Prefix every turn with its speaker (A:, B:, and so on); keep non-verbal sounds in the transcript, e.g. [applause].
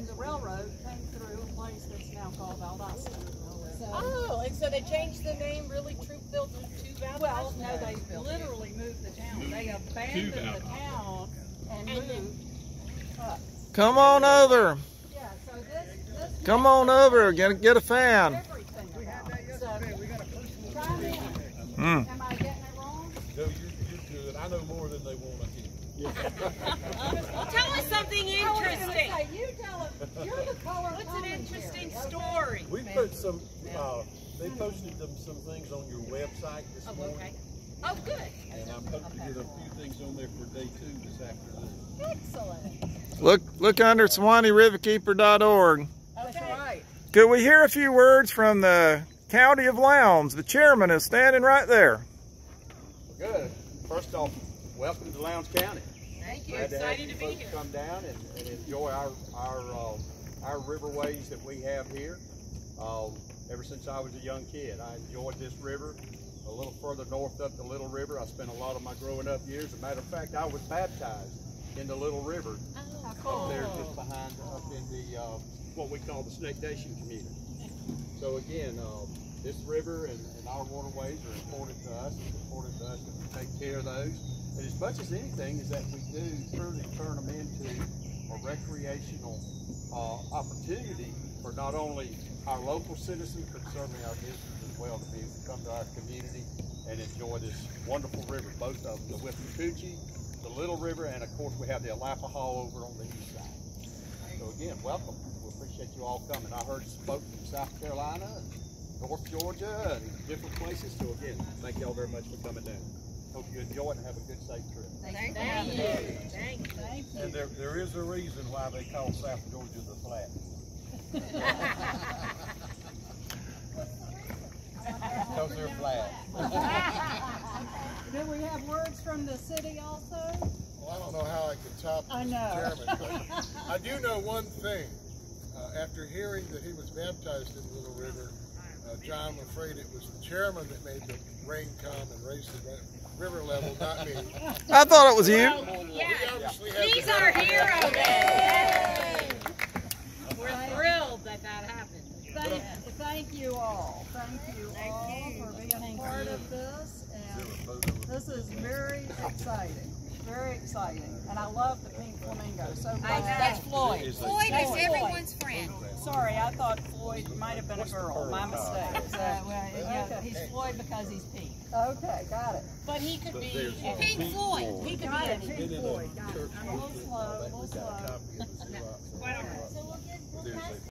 A: and the railroad came through a place that's now called Valdosta. So,
B: Oh, and so they changed the name really Troupville to, to Valdosta?
A: well, no, they literally moved the town. They abandoned the town and
B: And
A: moved up.
C: Come on over.
A: Yeah, so this, this.
C: Come on over. Get, get a fan.
A: Everything about it. So, chime in.
C: Mm.
A: Am I getting it wrong?
D: No, you're, you're good. I know more than they want to hear. [laughs] [laughs]
B: Tell us something
A: I was gonna
B: interesting.
A: say, you tell it, you're the color
B: What's an interesting story?
D: We put some, uh, they posted them, some things on your website this
B: Oh,
D: morning.
B: okay. Oh, good.
D: And I'm hoping to get a few things on there for day two this afternoon.
B: Excellent.
C: Look look under SuwanneeRiverKeeper.org.
A: That's right.
C: Could we hear a few words from the County of Lowndes? The chairman is standing right there.
E: Good. First off, welcome to Lowndes County.
B: Thank you.
E: Glad to have you
B: to be here.
E: come down and, and enjoy our our uh, our riverways that we have here. Um, ever since I was a young kid, I enjoyed this river. A little further north up the Little River, I spent a lot of my growing up years. As a matter of fact, I was baptized in the Little River
B: Oh,
E: up there just behind, up in the, uh, what we call the Snake Nation community. So again, uh, this river and, and our waterways are important to us. It's important to us that we take care of those. And as much as anything is that we do truly turn them into a recreational, uh, opportunity for not only our local citizens, but certainly our visitors as well to be able to come to our community and enjoy this wonderful river, both of them, the Withlacoochee, the Little River, and of course we have the Alapaha over on the east side. So again, welcome. We appreciate you all coming. I heard spoke from South Carolina, North Georgia, and different places. So again, thank y'all very much for coming down. Hope you enjoy it and have a good, safe trip.
B: Thank you. Thank you.
A: Thank you.
D: And there, there is a reason why they call South Georgia the flat. [laughs] Because they're flat.
A: Do we have words from the city also?
F: Well, I don't know how I could top
A: I know.
F: chairman, [laughs] I do know one thing. Uh, after hearing that he was baptized in Little River, uh, John, I'm afraid it was the chairman that made the rain come and raise the river level, not me. [laughs]
C: I thought it was you.
F: He
B: Yeah,
F: obviously
B: he's our hero. Yay! We're thrilled that that happened.
A: Thank, thank you all. Thank you all for being part of this. And this is very exciting, very exciting. And I love the pink flamingo. So.
B: That's
A: Floyd.
B: Floyd is
A: Floyd.
B: everyone's friend.
A: Sorry, I thought Floyd might have been a girl. My mistake. So, well, yeah,
G: he's Floyd because he's pink.
A: Okay, got it.
B: But he could be Pink Floyd. He could
A: got
B: be
A: it. Pink Floyd. Got it. I'm a little slow. A little slow.